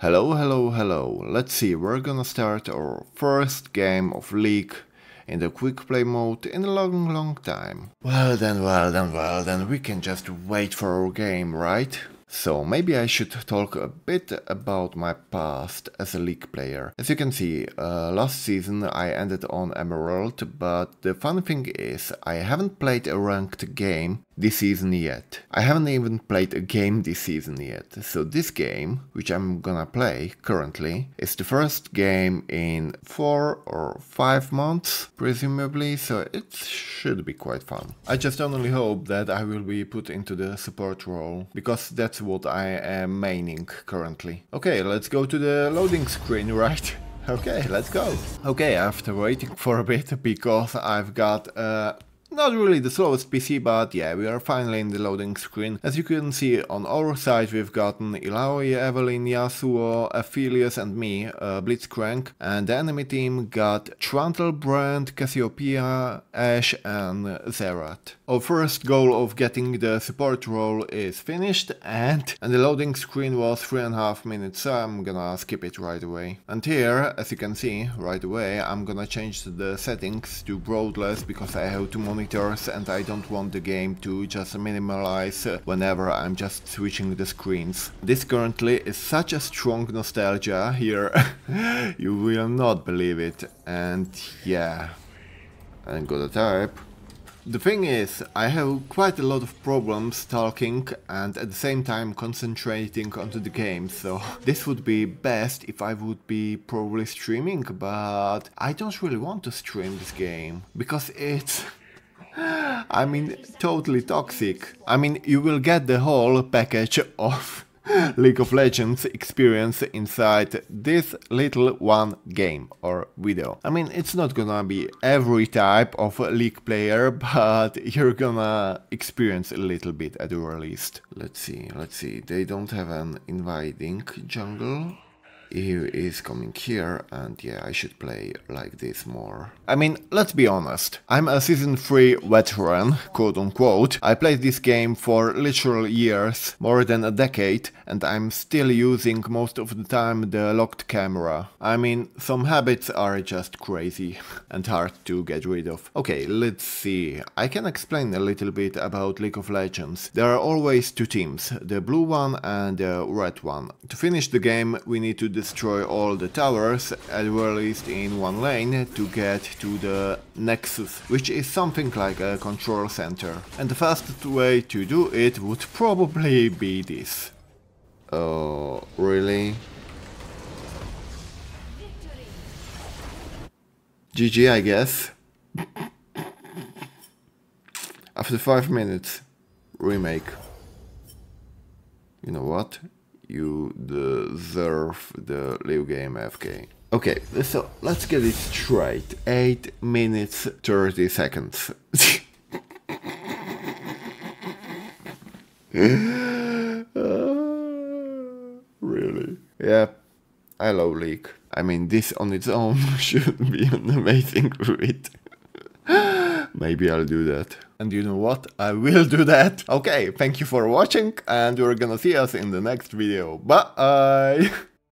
Hello, hello, hello. Let's see, we're gonna start our first game of League in the quick play mode in a long, long time. Well then, well then, well then, we can just wait for our game, right? So maybe I should talk a bit about my past as a League player. As you can see, uh, last season I ended on Emerald, but the funny thing is I haven't played a ranked game this season yet. I haven't even played a game this season yet. So this game, which I'm gonna play currently, is the first game in four or five months, presumably, so it should be quite fun. I just only hope that I will be put into the support role, because that's what I am maining currently. Okay, let's go to the loading screen, right? Okay, let's go. Okay, after waiting for a bit because I've got uh, not really the slowest PC, but yeah, we are finally in the loading screen. As you can see on our side we've gotten Illaoi, Evelynn, Yasuo, Aphelios and me, uh, Blitzcrank, and the enemy team got Trundle, Brand, Cassiopeia, Ashe and Xerath. Our first goal of getting the support role is finished and, and the loading screen was 3.5 minutes, so I'm gonna skip it right away. And here, as you can see, right away, I'm gonna change the settings to borderless because I have to monitors and I don't want the game to just minimalize uh, whenever I'm just switching the screens. This currently is such a strong nostalgia here, you will not believe it. And yeah, I'm gonna type. The thing is, I have quite a lot of problems talking and at the same time concentrating onto the game, so this would be best if I would be probably streaming, but I don't really want to stream this game, because it's I mean, totally toxic. I mean, you will get the whole package of League of Legends experience inside this little one game or video. I mean, it's not gonna be every type of League player, but you're gonna experience a little bit at the least. Let's see, let's see. They don't have an inviting jungle he is coming here and yeah I should play like this more. I mean let's be honest, I'm a season 3 veteran, quote unquote. I played this game for literal years, more than a decade and I'm still using most of the time the locked camera. I mean some habits are just crazy and hard to get rid of. Okay let's see, I can explain a little bit about League of Legends. There are always two teams, the blue one and the red one. To finish the game we need to destroy all the towers, at least in one lane, to get to the Nexus, which is something like a control center. And the fastest way to do it would probably be this. Oh, really? GG, I guess. After 5 minutes, remake. You know what? You deserve the live game FK. Okay, so let's get it straight. 8 minutes 30 seconds. really? Yeah, I love League. I mean, this on its own should be an amazing read. Maybe I'll do that. And you know what? I will do that. Okay, thank you for watching and you're gonna see us in the next video. Bye!